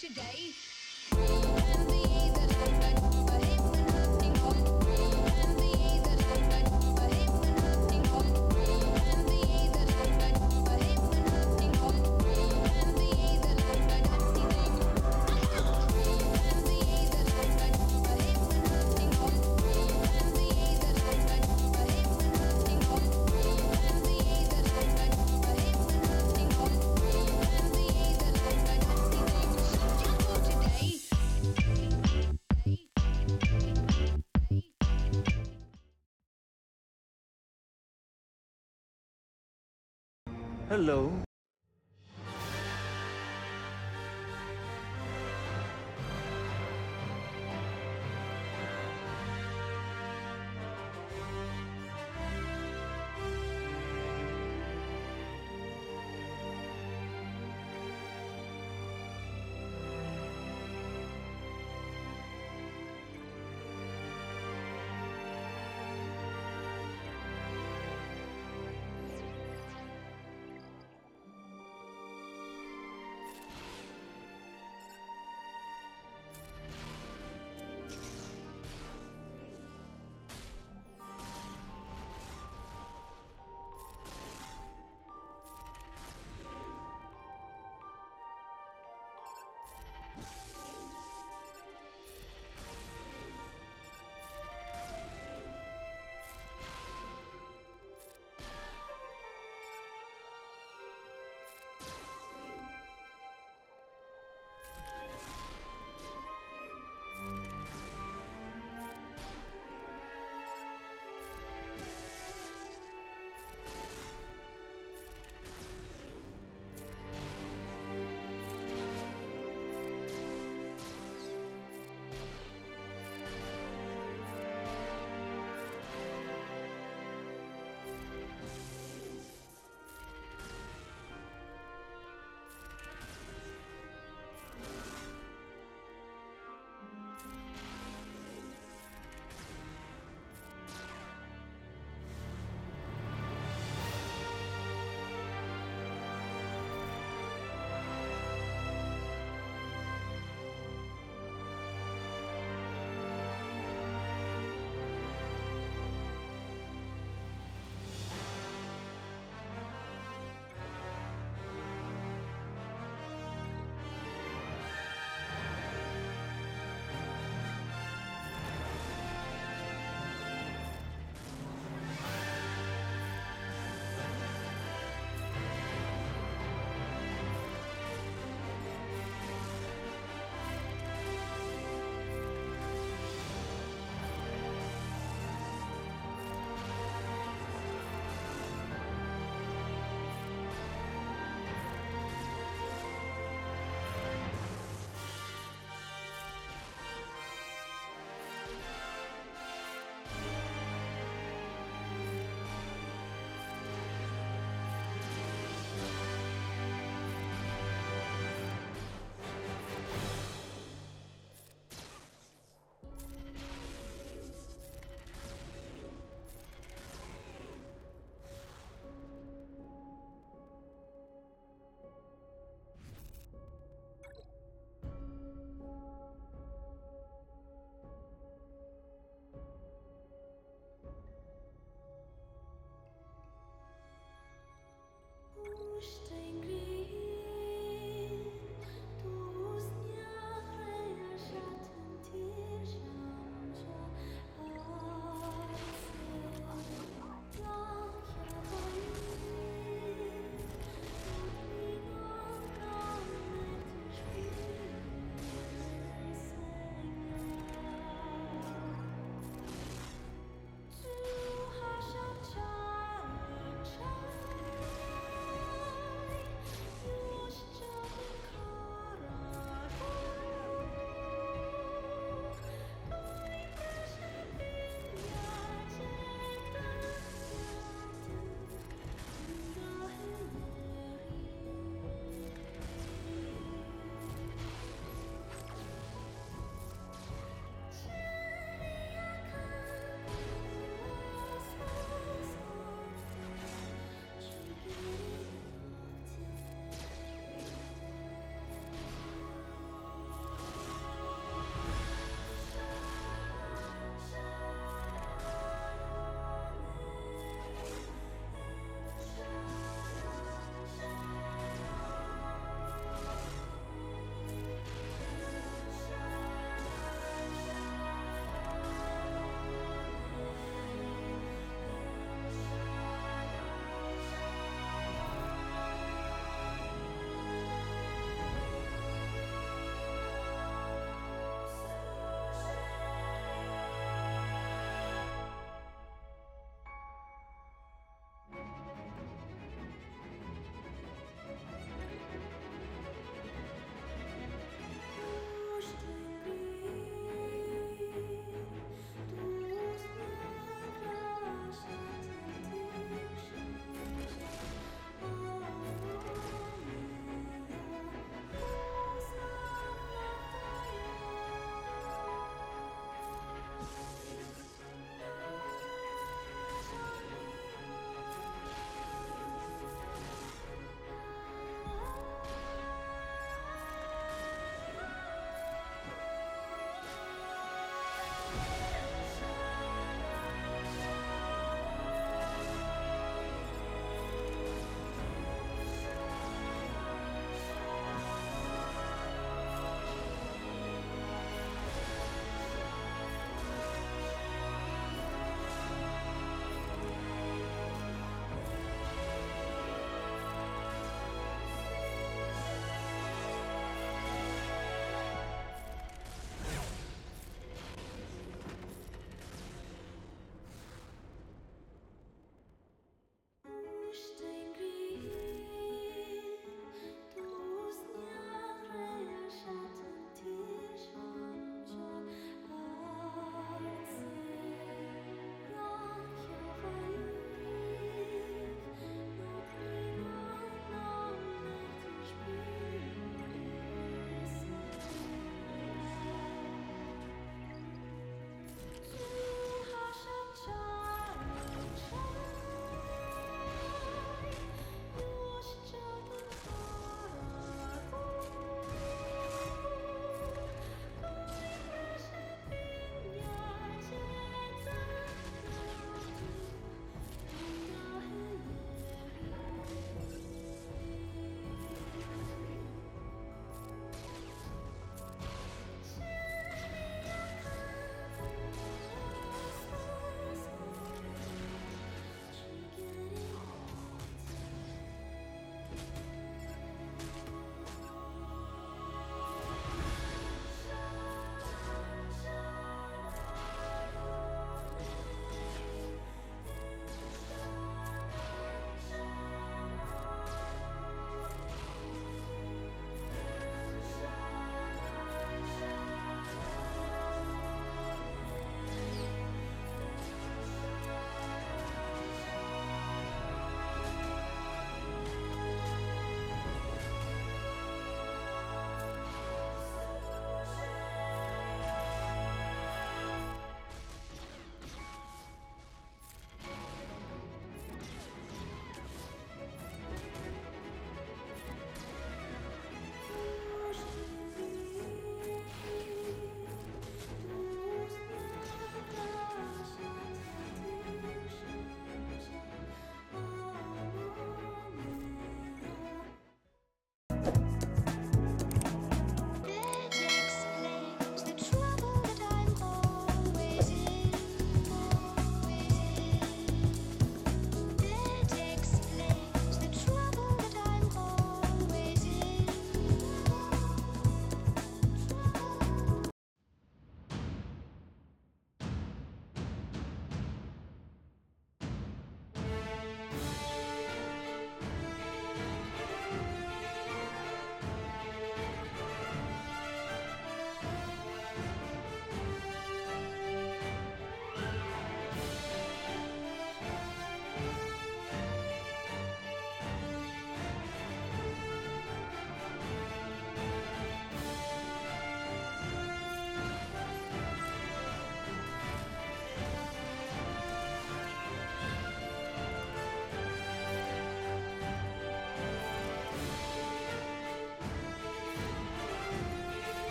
today. Hello.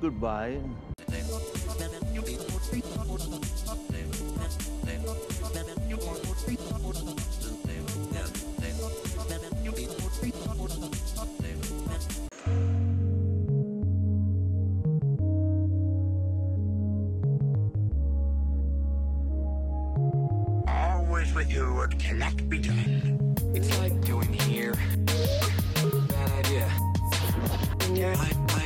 Goodbye. Always with you what cannot be done. It's like doing here. Bad idea. Yeah, I, I,